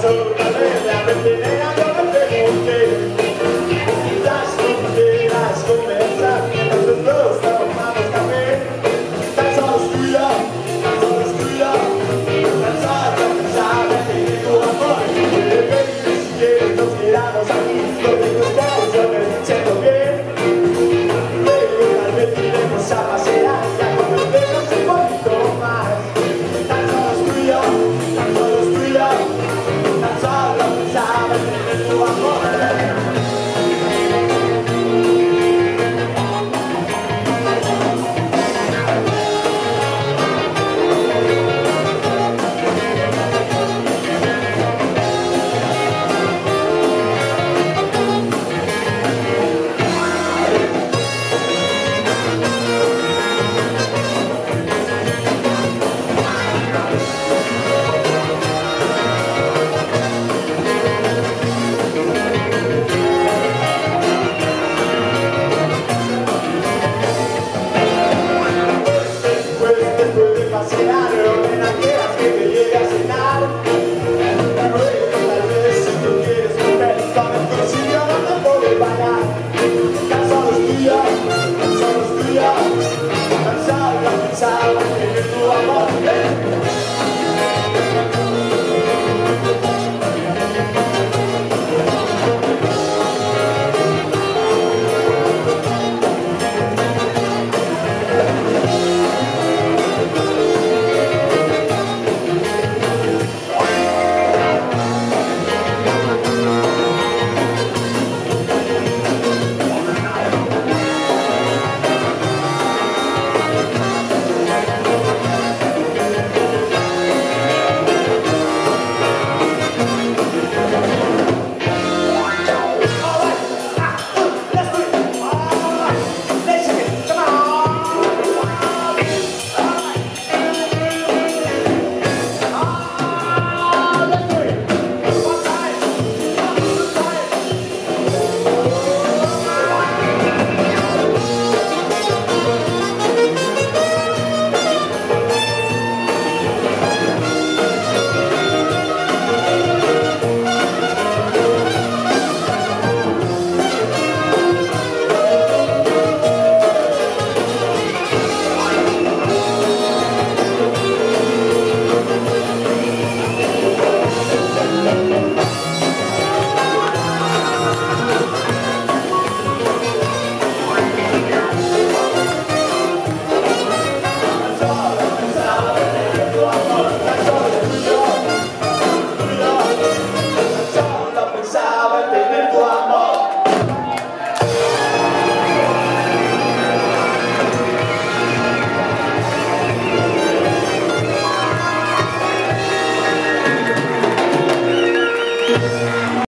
so